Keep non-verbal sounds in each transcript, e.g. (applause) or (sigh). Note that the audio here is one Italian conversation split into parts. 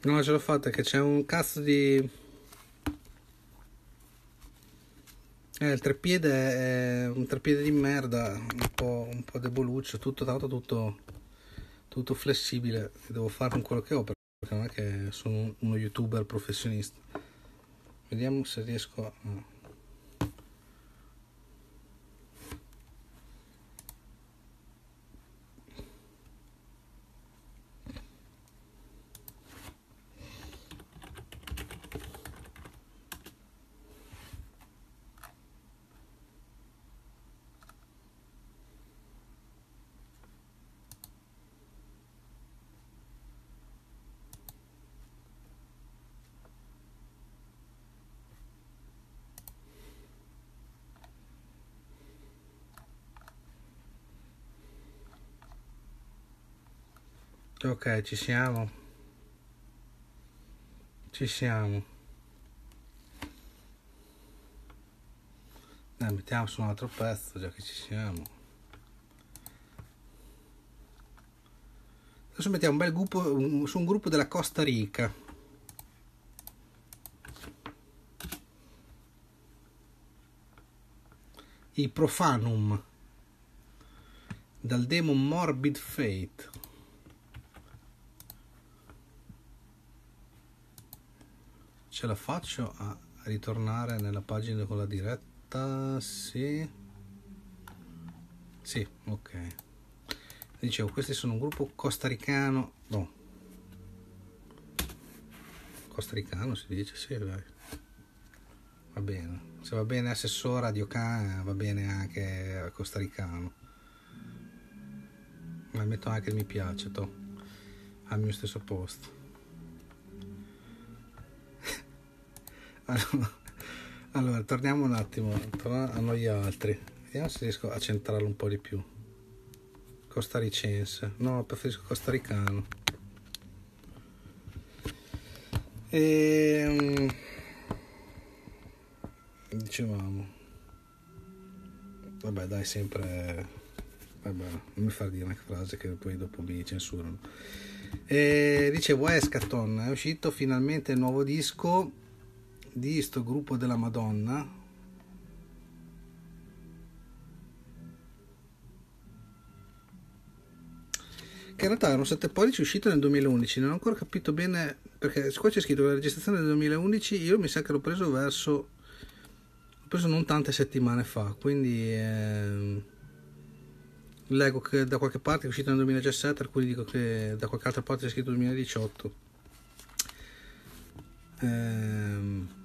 No, ce l'ho fatta che c'è un cazzo di... Eh, il treppiede è un treppiede di merda, un po', un po' deboluccio, tutto tanto tutto, tutto flessibile. Devo fare con quello che ho perché non è che sono uno youtuber professionista. Vediamo se riesco a... Ok, ci siamo. Ci siamo. Dai, mettiamo su un altro pezzo, già che ci siamo. Adesso mettiamo un bel gruppo, su un gruppo della Costa Rica. I Profanum. Dal demo Morbid Fate. Ce la faccio a ritornare nella pagina con la diretta? Sì. Sì ok. Dicevo questi sono un gruppo costaricano. No. Costaricano si dice? Sì dai. Va bene. Se va bene assessore a Diocan va bene anche costaricano. Ma metto anche il mi piace to, al mio stesso posto (laughs) Allora, torniamo un attimo a noi altri. Vediamo se riesco a centrarlo un po' di più. Costaricense. No, preferisco costaricano. E... Ehm, dicevamo. Vabbè, dai, sempre... Vabbè, non mi far dire una frase che poi dopo mi censurano. E dicevo, Escaton è uscito finalmente il nuovo disco di sto gruppo della Madonna. Che in realtà erano 7 pollici uscito nel 2011 non ho ancora capito bene perché qua c'è scritto la registrazione del 2011 io mi sa che l'ho preso verso l'ho preso non tante settimane fa quindi eh, leggo che da qualche parte è uscito nel 2017 alcuni dico che da qualche altra parte c'è scritto 2018 ehm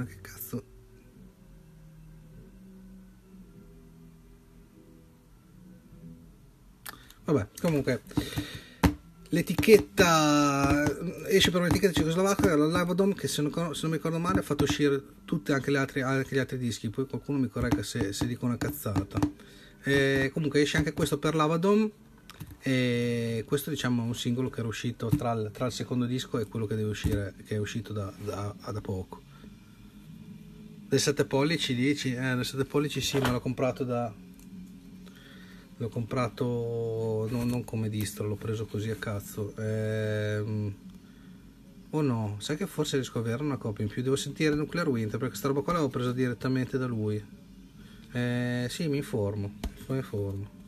ma che cazzo? Vabbè comunque l'etichetta esce per un'etichetta cecoslovacca la Lavadom che se non, se non, mi ricordo male ha fatto uscire tutti anche, anche gli altri dischi poi qualcuno mi corregga se, se dico una cazzata. E comunque esce anche questo per Lavadom e questo diciamo è un singolo che era uscito tra il, tra il secondo disco e quello che deve uscire che è uscito da, da, da poco del 7 pollici dici? Eh, del 7 pollici sì, ma l'ho comprato da... L'ho comprato no, non come distro, l'ho preso così a cazzo. Ehm... O no, sai che forse riesco ad avere una copia in più. Devo sentire Nuclear Winter perché questa roba qua l'avevo presa direttamente da lui. Eh, sì, mi informo. Mi informo.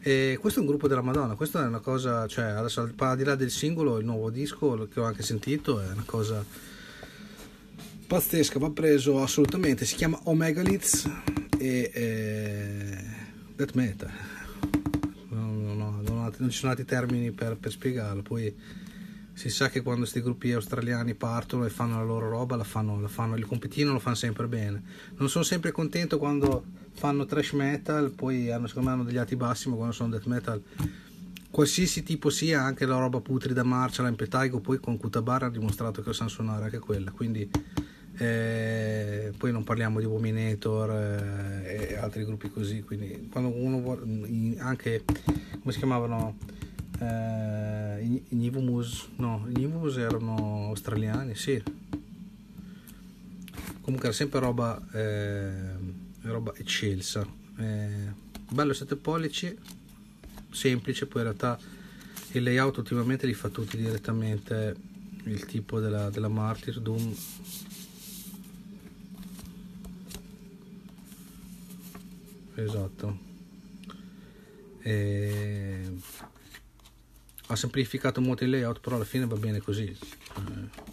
E questo è un gruppo della Madonna, questa è una cosa, cioè adesso al di là del singolo, il nuovo disco che ho anche sentito è una cosa pazzesca, va preso assolutamente, si chiama Omegaliths e eh, Death Metal. Non, non, non, non, ci sono altri termini per, per spiegarlo, poi si sa che quando questi gruppi australiani partono e fanno la loro roba, la fanno, la fanno, il compitino lo fanno sempre bene. Non sono sempre contento quando fanno trash metal, poi hanno, secondo me hanno degli alti bassi, ma quando sono death metal, qualsiasi tipo sia, anche la roba putrida Marshall, Impetaigo, poi con Kutabar ha dimostrato che lo sanno suonare anche quella, quindi eh, poi non parliamo di Wominator eh, e altri gruppi così quindi quando uno vuole anche come si chiamavano? Eh, Nivumus no i Nivumus erano australiani sì. Comunque era sempre roba eh, roba eccelsa. Eh, bello 7 pollici semplice poi in realtà il layout ultimamente li fa tutti direttamente il tipo della, della Martyr Doom esatto. E... ha semplificato molto il layout però alla fine va bene così. Eh,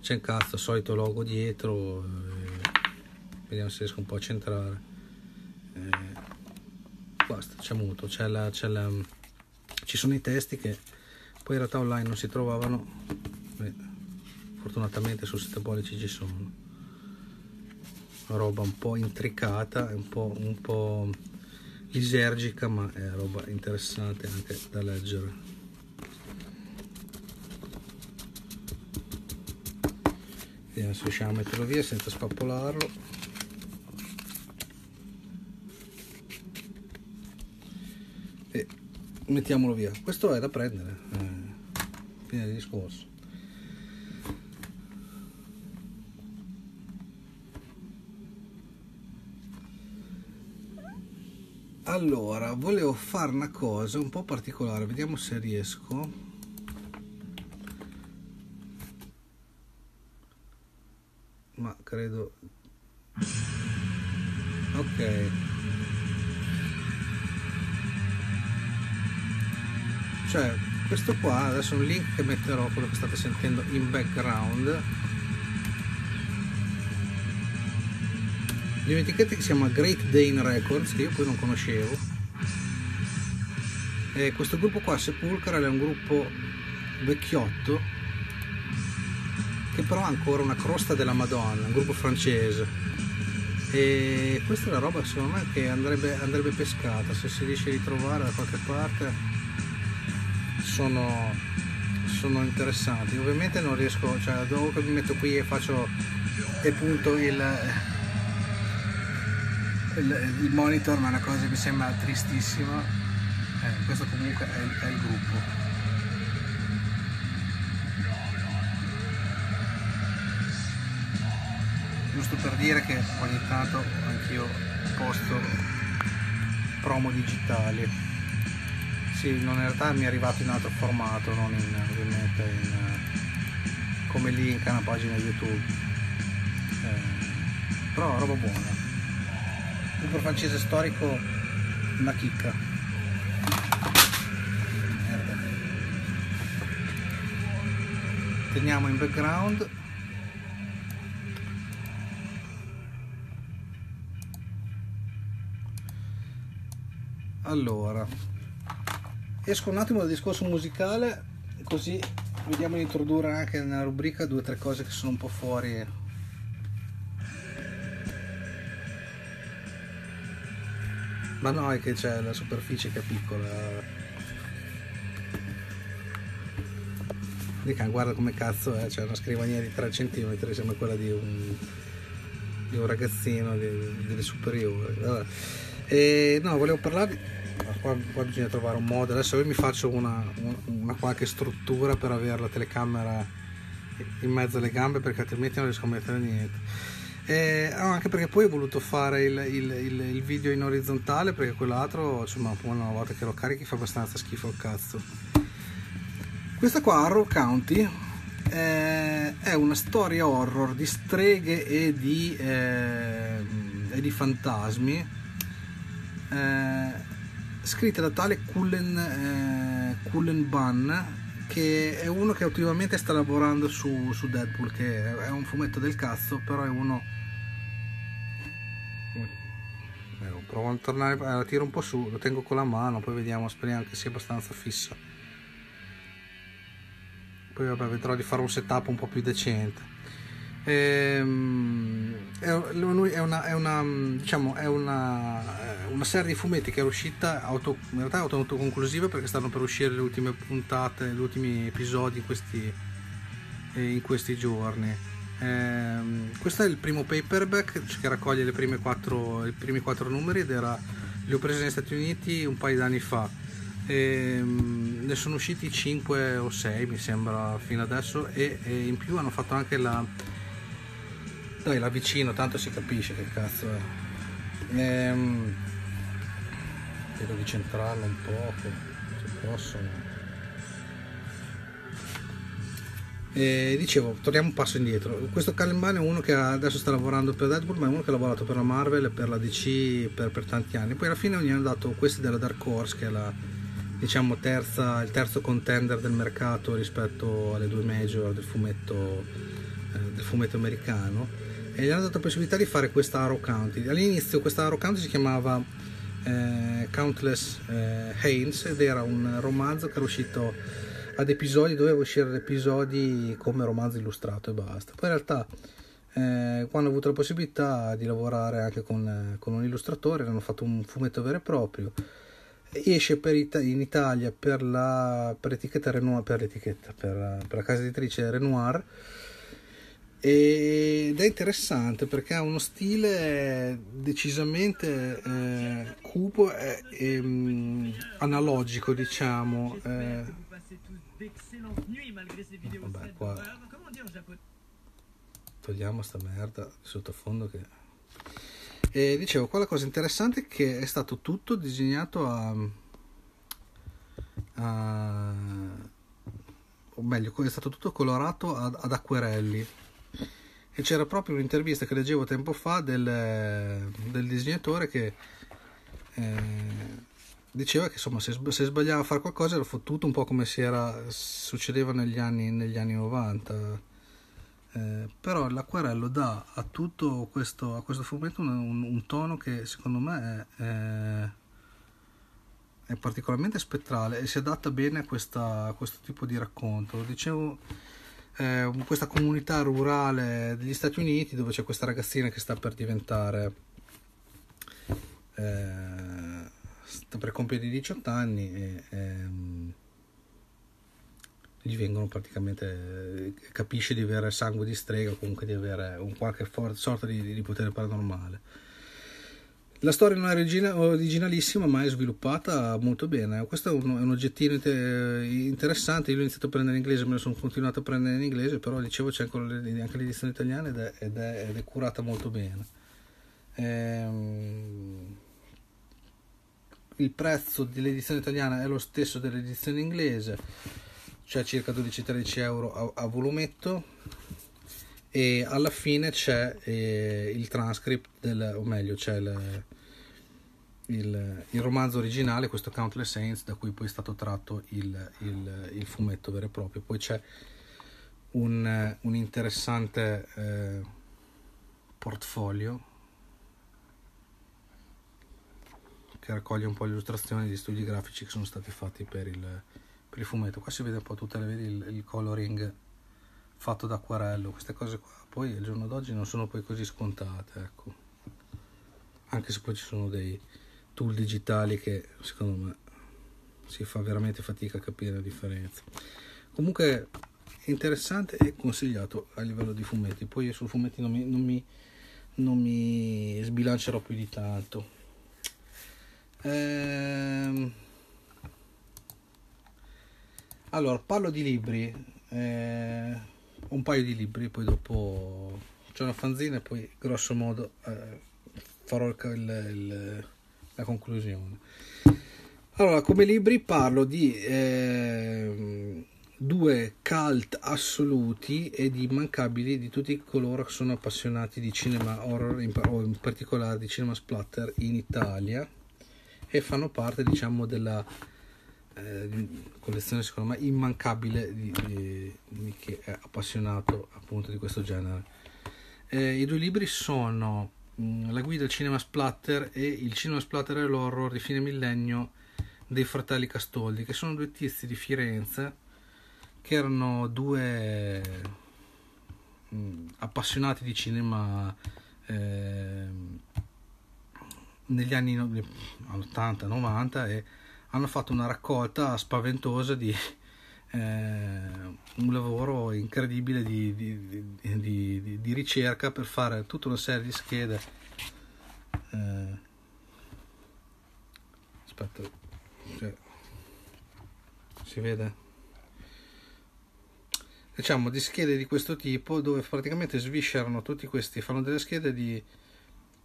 c'è un cazzo solito logo dietro eh, vediamo se riesco un po' a centrare. Eh, basta c'è muto c'è la, c'è la, ci sono i testi che poi in realtà online non si trovavano Beh, fortunatamente sul sito pollici ci sono roba un po' intricata, un po', un po' lisergica, ma è roba interessante anche da leggere. Vediamo se riusciamo a metterlo via senza spappolarlo. E mettiamolo via. Questo è da prendere, eh, fine del discorso. Allora volevo fare una cosa un po' particolare vediamo se riesco. Ma credo ok. Cioè questo qua adesso è un link che metterò quello che state sentendo in background di un'etichetta che si chiama Great Dane Records che io poi non conoscevo. E questo gruppo qua Sepulchral è un gruppo vecchiotto che però ha ancora una crosta della madonna un gruppo francese. E questa è la roba secondo me che andrebbe, andrebbe pescata. Se si riesce a ritrovare da qualche parte sono, sono interessanti. Ovviamente non riesco cioè dopo che mi metto qui e faccio e punto il il, il monitor ma è una cosa che mi sembra tristissima. Eh, questo comunque è, è il gruppo. Giusto per dire che ogni tanto anch'io posto promo digitali. Sì, in realtà mi è arrivato in altro formato non in, ovviamente in, come link a una pagina youtube. Eh, però roba buona gruppo francese storico una chicca. Teniamo in background. Allora esco un attimo dal discorso musicale così vediamo di introdurre anche nella rubrica due o tre cose che sono un po' fuori Ma no, è che c'è la superficie che è piccola. Dica, guarda come cazzo è, c'è una scrivania di 3 cm, sembra quella di un, di un ragazzino di, delle superiori. Allora, e, no, volevo parlarvi. Qua, qua, bisogna trovare un modo. Adesso io mi faccio una, una qualche struttura per avere la telecamera in mezzo alle gambe perché altrimenti non riesco a mettere niente eh, anche perché poi ho voluto fare il, il, il, il, video in orizzontale perché quell'altro, insomma, una volta che lo carichi fa abbastanza schifo il cazzo. Questa qua, Arrow County, eh, è una storia horror di streghe e di, eh, e di fantasmi eh, scritta da tale Cullen, eh, Cullen Bunn che è uno che ultimamente sta lavorando su, su Deadpool che è un fumetto del cazzo però è uno provo a tornare eh, la tiro un po' su lo tengo con la mano poi vediamo speriamo che sia abbastanza fissa. Poi vabbè vedrò di fare un setup un po' più decente. Ehm, è, è, una, è, una, diciamo, è una, una, serie di fumetti che è uscita auto, in realtà autoconclusiva perché stanno per uscire le ultime puntate gli ultimi episodi in questi, in questi giorni eh, questo è il primo paperback che raccoglie quattro, i primi quattro numeri ed era, li ho presi negli Stati Uniti un paio d'anni fa. E, ne sono usciti 5 o 6 mi sembra fino adesso e, e, in più hanno fatto anche la dai la vicino tanto si capisce che cazzo è ehm, vedo di centrarlo un poco se posso E dicevo, torniamo un passo indietro. Questo Caliban è uno che adesso sta lavorando per Deadpool, ma è uno che ha lavorato per la Marvel e per la DC per, per tanti anni. Poi alla fine gli hanno dato questi della Dark Horse, che è la, diciamo, terza, il terzo contender del mercato rispetto alle due major del fumetto, eh, del fumetto americano. E gli hanno dato la possibilità di fare questa Arrow County. All'inizio questa Arrow County si chiamava eh, Countless eh, Haynes ed era un romanzo che era uscito ad episodi, doveva uscire episodi come romanzo illustrato e basta. Poi in realtà eh, quando ho avuto la possibilità di lavorare anche con, con un illustratore, hanno fatto un fumetto vero e proprio. Esce Ita- in Italia per, la, per l'etichetta Renoir, per, l'etichetta, per, per la casa editrice Renoir ed è interessante perché ha uno stile decisamente eh, cupo e, e um, analogico diciamo eh, Vabbè, qua... Togliamo sta merda sottofondo che... E dicevo, qua la cosa interessante è che è stato tutto disegnato a... a o meglio, è stato tutto colorato ad, ad acquerelli e c'era proprio un'intervista che leggevo tempo fa del, del disegnatore che eh, diceva che insomma se, se sbagliava a fare qualcosa era fottuto un po' come si era, succedeva negli anni, negli anni 90 eh, però l'acquarello dà a tutto questo, a questo fumetto un, un, un, tono che secondo me è, è, è, particolarmente spettrale e si adatta bene a, questa, a questo tipo di racconto. Dicevo eh, questa comunità rurale degli Stati Uniti dove c'è questa ragazzina che sta per diventare eh, sta per compiere 18 anni e ehm, gli vengono praticamente capisce di avere sangue di strega comunque di avere un qualche for- sorta di, di, potere paranormale la storia non è origina- originalissima ma è sviluppata molto bene. Questo è un, è un oggettino interessante. Io l'ho iniziato a prendere in inglese me lo sono continuato a prendere in inglese però dicevo c'è ancora anche l'edizione italiana ed è, ed è, ed è curata molto bene. Ehm il prezzo dell'edizione italiana è lo stesso dell'edizione inglese, cioè circa 12-13 euro a, a, volumetto e alla fine c'è eh, il transcript del, o meglio c'è il, il, il, romanzo originale, questo Countless Saints, da cui poi è stato tratto il, il, fumetto vero e proprio. Poi c'è un, un interessante eh, portfolio che raccoglie un po' le illustrazioni di studi grafici che sono stati fatti per il, per il fumetto. Qua si vede un po' vedi, il, il coloring fatto d'acquarello, queste cose qua. Poi al giorno d'oggi non sono poi così scontate, ecco. Anche se poi ci sono dei tool digitali che secondo me si fa veramente fatica a capire la differenza. Comunque interessante e consigliato a livello di fumetti. Poi io sul fumetti non mi, non mi, non mi sbilancerò più di tanto Ehm... Allora, parlo di libri. Eh... Un paio di libri, poi dopo c'è una fanzina e poi grosso modo eh, farò il, il, la conclusione. Allora, come libri parlo di eh, due cult assoluti ed immancabili di tutti coloro che sono appassionati di cinema horror, in, o in particolare di cinema splatter in Italia e fanno parte diciamo della eh, collezione secondo me immancabile di, di, di, chi è appassionato appunto di questo genere. Eh, i due libri sono mm, La guida al cinema splatter e Il cinema splatter e l'horror di fine millennio dei fratelli Castoldi che sono due tizi di Firenze che erano due mh, mm, appassionati di cinema eh, negli anni 80-90 e hanno fatto una raccolta spaventosa di eh, un lavoro incredibile di, di, di, di, ricerca per fare tutta una serie di schede. Eh, aspetta, cioè, si vede? Diciamo di schede di questo tipo dove praticamente sviscerano tutti questi, fanno delle schede di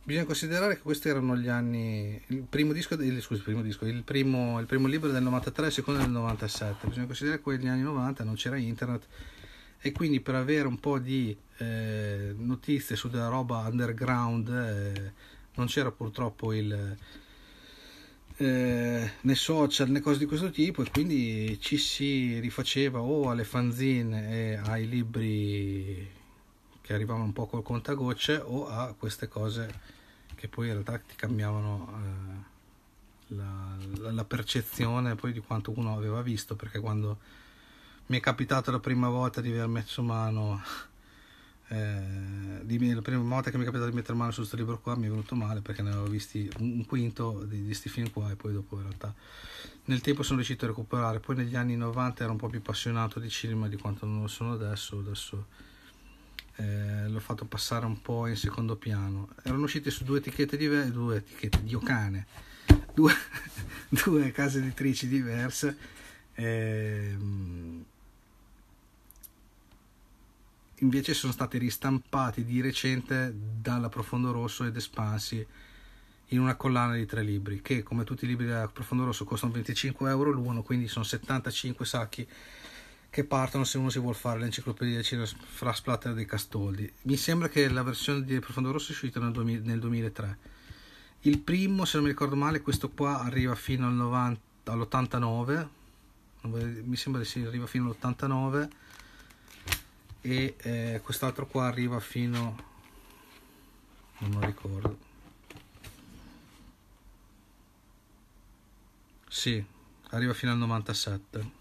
bisogna considerare che questi erano gli anni il primo disco il, scusi, il primo disco il primo, il primo libro del 93 il secondo del 97 bisogna considerare che quegli anni 90 non c'era internet e quindi per avere un po' di eh, notizie su della roba underground eh, non c'era purtroppo il eh, né social né cose di questo tipo e quindi ci si rifaceva o alle fanzine e ai libri che arrivavano un po' col contagocce o a queste cose che poi in realtà ti cambiavano eh, la, la, la, percezione poi di quanto uno aveva visto perché quando mi è capitato la prima volta di aver messo mano eh, di, la prima volta che mi è capitato di mettere mano su questo libro qua mi è venuto male perché ne avevo visti un, un quinto di questi film qua e poi dopo in realtà nel tempo sono riuscito a recuperare. Poi negli anni 90 ero un po' più appassionato di cinema di quanto non lo sono adesso adesso eh, l'ho fatto passare un po' in secondo piano. Erano usciti su due etichette diverse, due etichette, Dio cane, due, (laughs) due case editrici diverse. Eh, invece sono stati ristampati di recente dalla Profondo Rosso ed espansi in una collana di tre libri che come tutti i libri da Profondo Rosso costano 25 euro l'uno quindi sono 75 sacchi che partono se uno si vuole fare l'enciclopedia fra splatter dei Castoldi. Mi sembra che la versione di Profondo Rosso è uscita nel, 2000, nel 2003. Il primo, se non mi ricordo male, questo qua arriva fino al 90, all'89. Mi sembra che sì, arriva fino all'89. E eh, quest'altro qua arriva fino. Non lo ricordo. Sì, arriva fino al 97.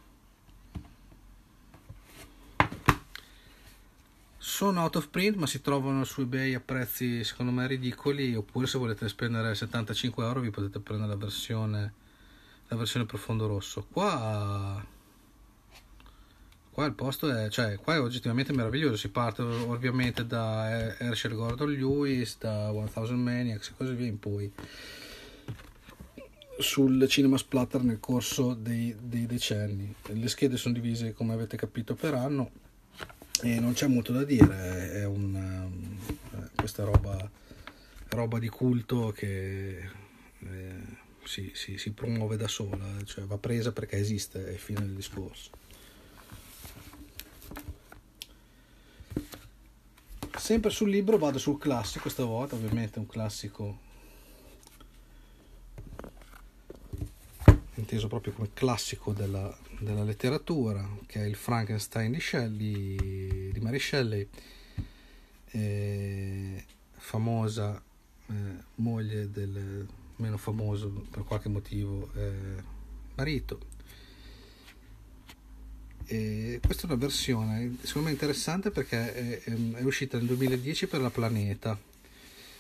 Sono out of print ma si trovano su ebay a prezzi secondo me ridicoli. Oppure se volete spendere 75 euro vi potete prendere la versione la versione profondo rosso. Qua qua il posto è cioè qua è oggettivamente meraviglioso. Si parte ovviamente da Herschel Gordon Lewis da 1000 Maniacs e così via in poi sul cinema splatter nel corso dei, dei decenni. Le schede sono divise come avete capito per anno e non c'è molto da dire, è un, um, questa roba, roba, di culto che eh, si, si, si, promuove da sola, cioè va presa perché esiste, è fine del discorso. Sempre sul libro vado sul classico, questa volta ovviamente un classico inteso proprio come classico della, della letteratura, che è il Frankenstein di, Shelley, di Mary Shelley, eh, famosa eh, moglie del meno famoso per qualche motivo eh, marito. E questa è una versione secondo me interessante perché è, è uscita nel 2010 per la Planeta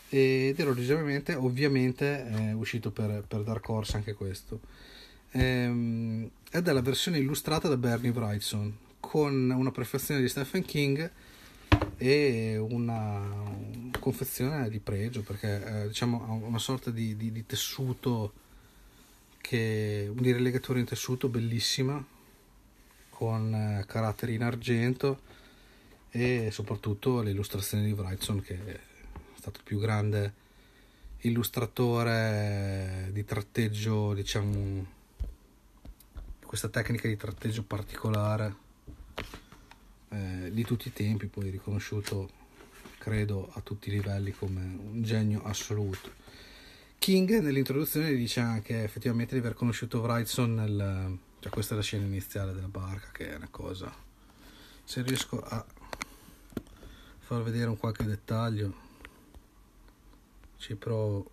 ed era originariamente ovviamente uscito per, per Dark Horse anche questo ehm, è della versione illustrata da Bernie Wrightson con una prefazione di Stephen King e una confezione di pregio perché eh, diciamo ha una sorta di, di, di tessuto che di rilegatore in tessuto bellissima con eh, caratteri in argento e soprattutto le illustrazioni di Wrightson che è stato il più grande illustratore di tratteggio diciamo questa tecnica di tratteggio particolare eh, di tutti i tempi, poi riconosciuto credo a tutti i livelli come un genio assoluto. King nell'introduzione dice anche effettivamente di aver conosciuto Wrightson nel, cioè questa è la scena iniziale della barca che è una cosa se riesco a far vedere un qualche dettaglio ci provo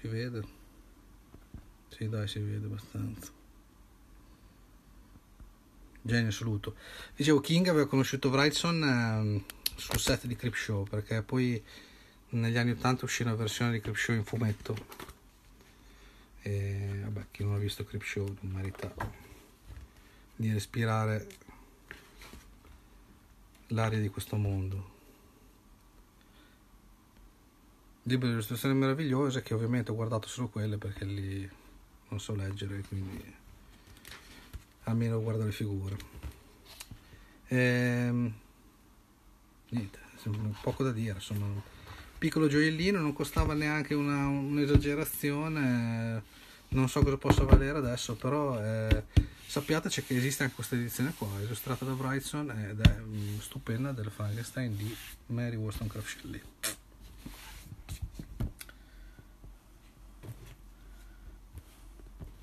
Si vede? Sì, dai, si vede abbastanza. Genio assoluto. Dicevo, King aveva conosciuto Wrightson eh, sul set di Creepshow perché poi negli anni 80 uscì una versione di Creepshow in fumetto. E vabbè, chi non ha visto Creepshow non merita di respirare l'aria di questo mondo libro di illustrazioni meravigliose che ovviamente ho guardato solo quelle perché lì non so leggere quindi almeno guardo le figure Ehm, niente, poco da dire, insomma, piccolo gioiellino, non costava neanche una, un'esagerazione, non so cosa possa valere adesso, però eh, sappiateci che esiste anche questa edizione qua, illustrata da Brightson ed è mm, stupenda del Frankenstein di Mary Wollstonecraft Shelley.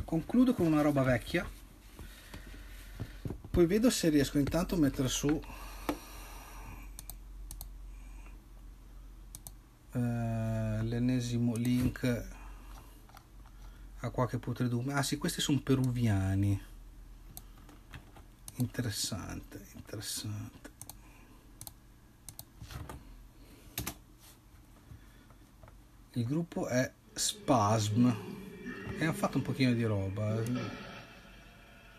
Concludo con una roba vecchia, poi vedo se riesco intanto a mettere su eh, l'ennesimo link a qualche putredume. Ah sì, questi sono peruviani. Interessante, interessante. Il gruppo è Spasm e hanno fatto un pochino di roba.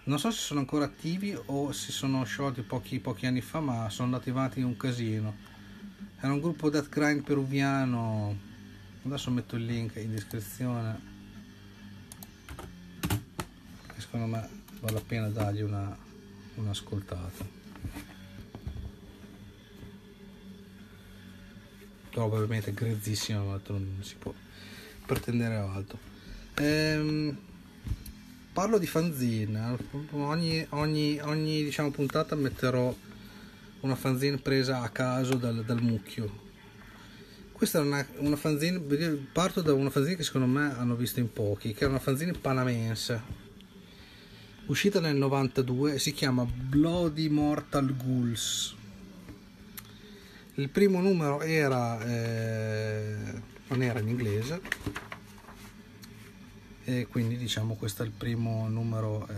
Non so se sono ancora attivi o si sono sciolti pochi, pochi anni fa, ma sono andati avanti in un casino. Era un gruppo death grind peruviano. Adesso metto il link in descrizione. E secondo me vale la pena dargli una, un'ascoltata. Probabilmente grezzissima, ma non si può pretendere altro. Ehm, parlo di fanzine. Ogni, ogni, ogni diciamo, puntata metterò una fanzine presa a caso dal, dal mucchio. Questa è una, una, fanzine, parto da una fanzine che secondo me hanno visto in pochi, che è una fanzine panamense, uscita nel 92, si chiama Bloody Mortal Ghouls. Il primo numero era, eh, non era in inglese, e quindi diciamo questo è il primo numero, eh,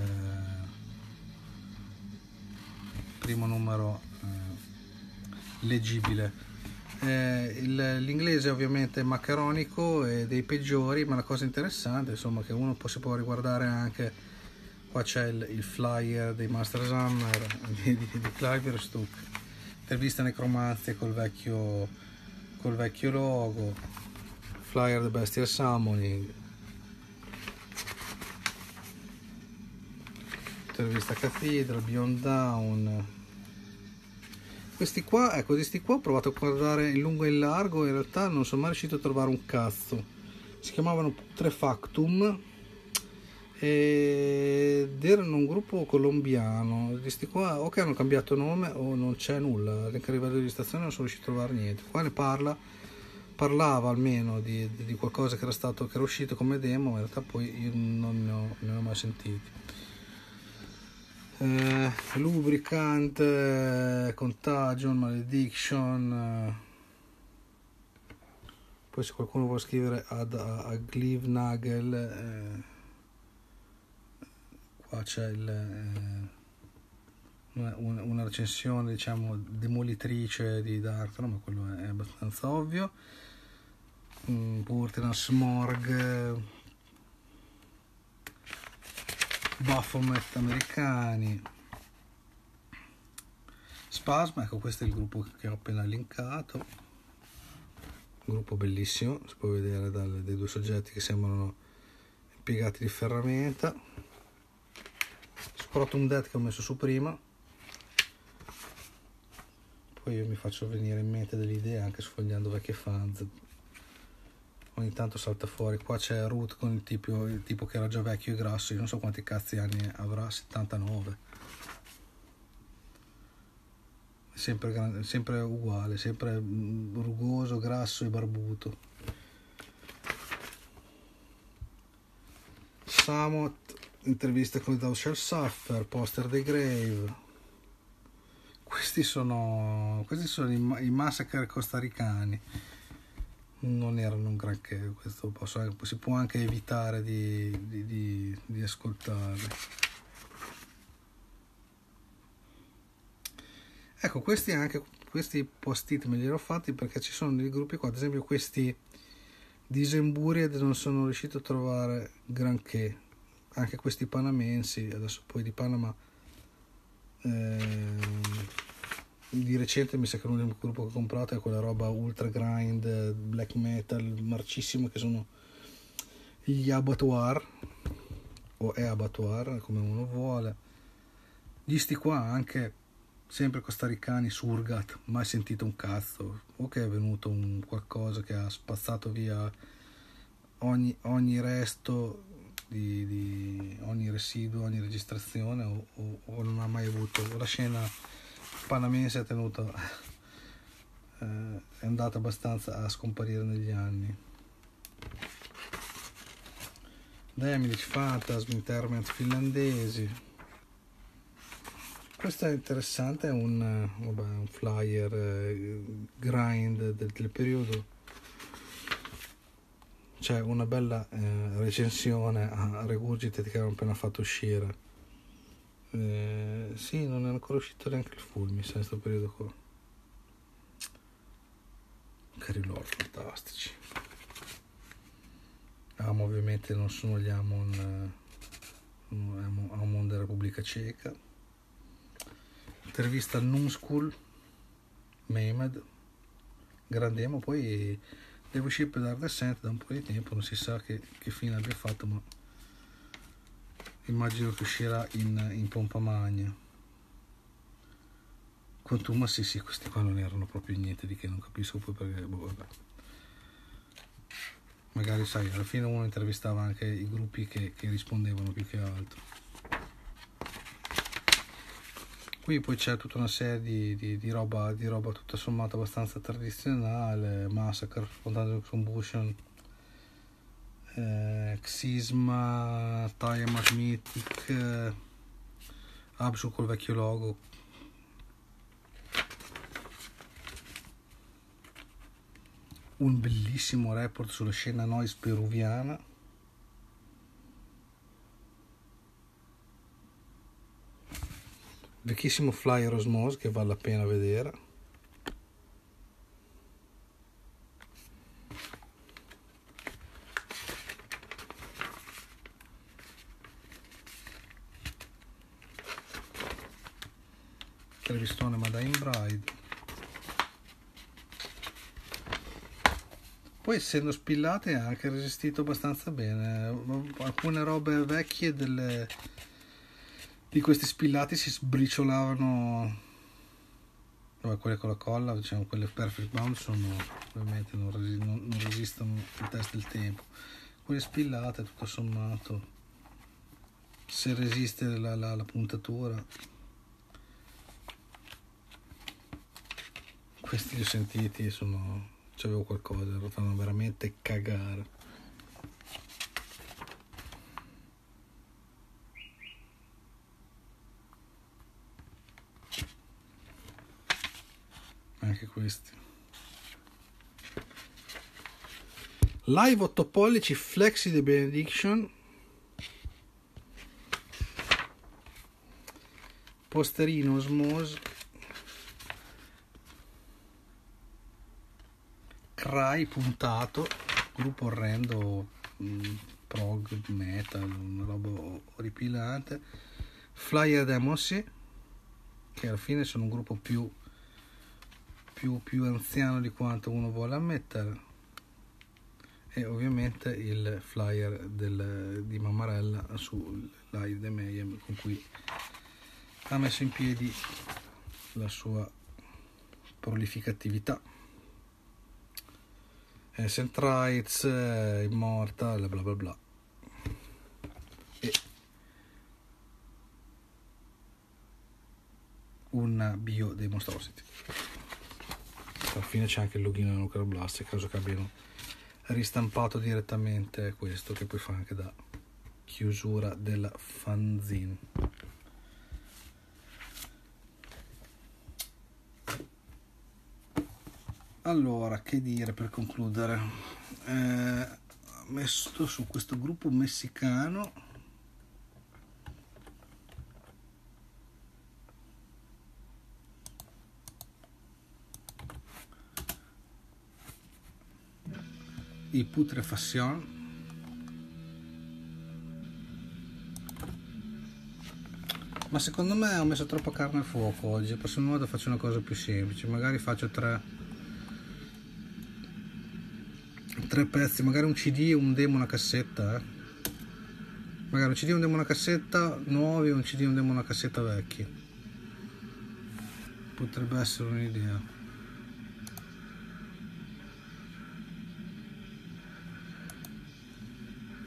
primo numero leggibile. Eh, l'inglese ovviamente è maccheronico e dei peggiori, ma la cosa interessante insomma che uno può, si può riguardare anche, qua c'è il, il flyer dei Master Summer (laughs) di, di, di Cliver Stuck, intervista necromanzie col vecchio, col vecchio logo, flyer The Bestial Summoning, intervista Cathedral, Beyond Down, questi qua, ecco, questi qua ho provato a guardare in lungo e in largo, in realtà non sono mai riuscito a trovare un cazzo. Si chiamavano Putrefactum ed erano un gruppo colombiano. Questi qua o che hanno cambiato nome o non c'è nulla. Anche a livello di registrazione non sono riuscito a trovare niente. Qua ne parla, parlava almeno di, di qualcosa che era stato che era uscito come demo, in realtà poi io non ne ho, ne ho mai sentiti eh, lubricant, eh, contagion, malediction. Eh. Poi se qualcuno vuole scrivere ad, a, a Glivnagel, eh, qua c'è il, eh, una, una, recensione diciamo demolitrice di Dark, ma quello è, abbastanza ovvio. Mm, Purtina Smorg Baphomet americani. Spasma, ecco questo è il gruppo che ho appena linkato. Un gruppo bellissimo si può vedere dal, dai due soggetti che sembrano impiegati di ferramenta. Scrotum Dead che ho messo su prima. Poi io mi faccio venire in mente delle idee anche sfogliando vecchie fans ogni tanto salta fuori. Qua c'è Ruth con il tipo, il tipo che era già vecchio e grasso. Io non so quanti cazzi anni avrà 79 sempre, sempre uguale sempre mm, rugoso grasso e barbuto. Samot intervista con Thou Shall Suffer poster dei Grave. Questi sono questi sono i, i massacre costaricani non erano un granché, questo posso, si può anche evitare di, di, di, di ascoltarli. Ecco, questi anche questi post-it me li ero fatti perché ci sono dei gruppi qua, ad esempio questi di Zemburied non sono riuscito a trovare granché, anche questi panamensi, adesso poi di Panama eh, di recente mi sa che l'unico gruppo che ho comprato è quella roba ultra grind, black metal, marcissimo che sono gli abattoir o è abattoir come uno vuole. Gli sti qua anche sempre costaricani, Surgat, mai sentito un cazzo, o che è venuto un qualcosa che ha spazzato via ogni, ogni resto di, di, ogni residuo, ogni registrazione o, o, o, non ha mai avuto la scena panamense è tenuta eh, è andata abbastanza a scomparire negli anni Demilic, Phantasm, Interment finlandesi questo è interessante, è un, vabbè, un flyer eh, grind del, del, periodo. C'è una bella eh, recensione a Regurgite che hanno appena fatto uscire. Eh, sì, non è ancora uscito neanche il full, mi sa, in questo periodo qua. Cari loro, fantastici. Amo ovviamente non sono gli Amon, eh, Amon della Repubblica Ceca intervista Non School Mehmed Grandemo poi deve uscire per Dark Descent da un po' di tempo non si sa che, che fine abbia fatto ma immagino che uscirà in, in pompa magna. Quantuma sì sì questi qua non erano proprio niente di che non capisco poi perché boh, vabbè. magari sai alla fine uno intervistava anche i gruppi che, che rispondevano più che altro. Qui poi c'è tutta una serie di, di, di, roba, di roba tutta sommata abbastanza tradizionale, Massacre, Spontaneous Combustion, eh, Xisma, Tiamat Mythic, eh, Absu col vecchio logo. Un bellissimo report sulla scena noise peruviana vecchissimo flyer Osmose che vale la pena vedere essendo spillate ha anche resistito abbastanza bene. Alcune robe vecchie delle di questi spillati si sbriciolavano. Vabbè, quelle con la colla diciamo quelle perfect bound sono ovviamente non, resi- non, non resistono il test del tempo. Quelle spillate tutto sommato se resiste la, la, la puntatura. Questi li ho sentiti sono c'avevo qualcosa fanno veramente cagare. Anche questi. Live 8 pollici flexi the benediction. Posterino osmose cry puntato gruppo orrendo mm, prog metal una roba orripilante. Flyer demosi che alla fine sono un gruppo più più, più anziano di quanto uno vuole ammettere. E ovviamente il flyer del, di Mammarella su Live the Mayhem con cui ha messo in piedi la sua prolifica attività Ancient Rights, Immortal, bla bla bla. E un bio dei Monstrosity alla fine c'è anche il login Nuclear Blast credo che abbiano ristampato direttamente questo che poi fa anche da chiusura della fanzine allora che dire per concludere? Eh, messo su questo gruppo messicano di putrefazione ma secondo me ho messo troppa carne al fuoco oggi prossimo modo faccio una cosa più semplice magari faccio tre tre pezzi magari un cd un demo una cassetta eh. magari un cd un demo una cassetta nuovi un cd un demo una cassetta vecchi. Potrebbe essere un'idea.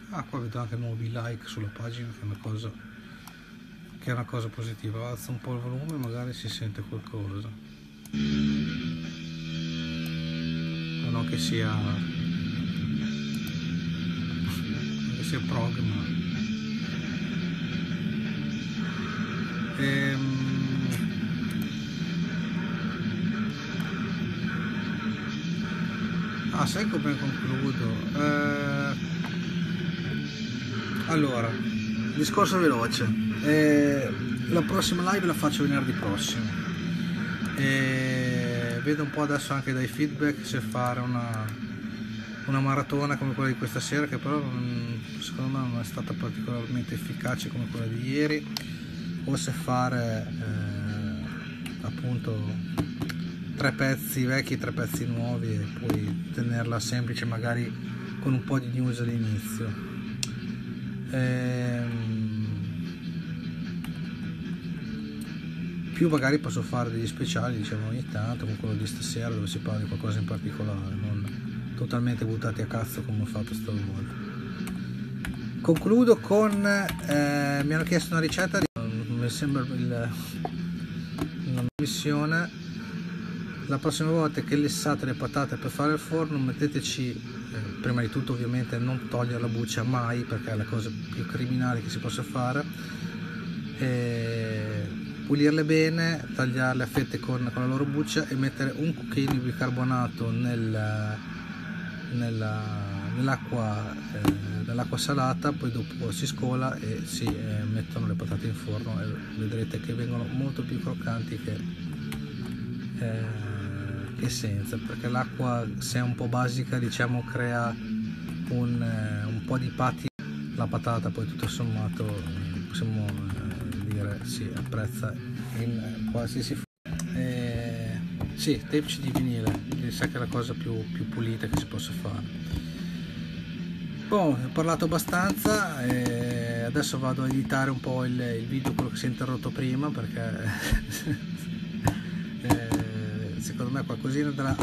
Ah qua vedo anche nuovi like sulla pagina che è una cosa che è una cosa positiva. Alza un po' il volume magari si sente qualcosa. Non che sia sia prog ma ehm, ah sai come concludo eh, allora discorso veloce. Eh, la prossima live la faccio venerdì prossimo. E vedo un po' adesso anche dai feedback se fare una, una maratona come quella di questa sera che però secondo me non è stata particolarmente efficace come quella di ieri. O se fare eh, appunto tre pezzi vecchi tre pezzi nuovi e poi tenerla semplice magari con un po' di news all'inizio. Ehm, più magari posso fare degli speciali diciamo ogni tanto come quello di stasera dove si parla di qualcosa in particolare non totalmente buttati a cazzo come ho fatto stavolta. Concludo con eh, mi hanno chiesto una ricetta di, mi sembra il, una missione. La prossima volta che lessate le patate per fare il forno metteteci eh, prima di tutto ovviamente non togliere la buccia mai perché è la cosa più criminale che si possa fare. E pulirle bene, tagliarle a fette con, con la loro buccia e mettere un cucchiaino di bicarbonato nel, nella, nell'acqua, eh, nell'acqua salata, poi dopo si scola e si eh, mettono le patate in forno e vedrete che vengono molto più croccanti che, eh, che senza, perché l'acqua se è un po' basica diciamo crea un, eh, un po' di patti, la patata poi tutto sommato possiamo dire si apprezza in qualsiasi eh, sì, tape di vinile sa che è la cosa più, più pulita che si possa fare. Boh, ho parlato abbastanza adesso vado a editare un po' il, il video quello che si è interrotto prima perché (laughs) eh, secondo me qualcosina andrà,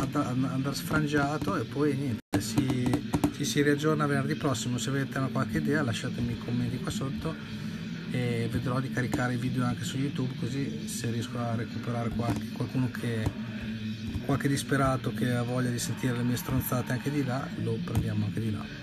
andrà sfrangiato e poi niente si, ci si riaggiorna venerdì prossimo. Se avete una qualche idea lasciatemi i commenti qua sotto e vedrò di caricare i video anche su youtube così se riesco a recuperare qualche, qualcuno che qualche disperato che ha voglia di sentire le mie stronzate anche di là lo prendiamo anche di là